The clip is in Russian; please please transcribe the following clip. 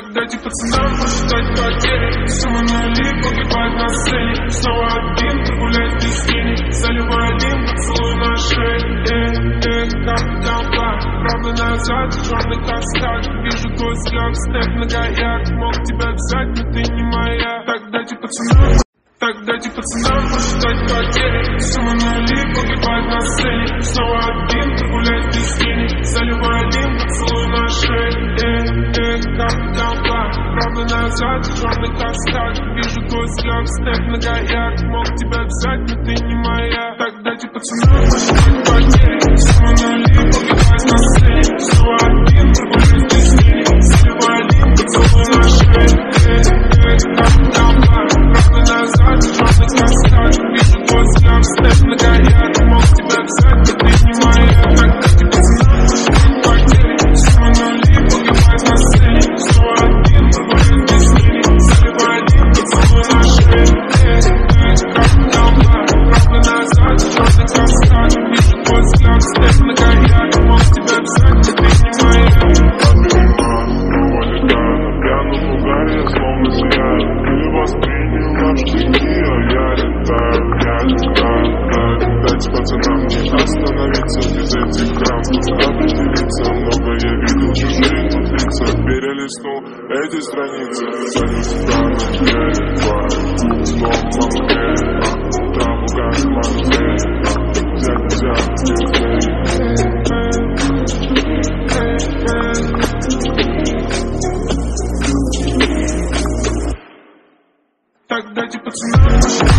Так дайте пацанам посчитать потери. Суммы нули погибают на сцене. Снова один, гулять без тени. Заливай один, поцелуй на шее. Э, э, как дамба Правда назад, черный каскад. Вижу твой взгляд, снег на гаяк Мог тебя взять, но ты не моя. Так дайте пацанам так дайте пацанам посчитать потери. Суммы нули погибают на сцене. Снова один, гулять без назад, черный каскад Вижу твой взгляд, снег на гаяк Мог тебя взять, но ты не моя. Так дайте пацанам посчитать потери пацанам не остановиться Без этих грамм определиться. Много я видел чужие лица Перелистнул эти страницы Твоя снова мамке Там угас манке Взять, взять, взять Так дайте пацанам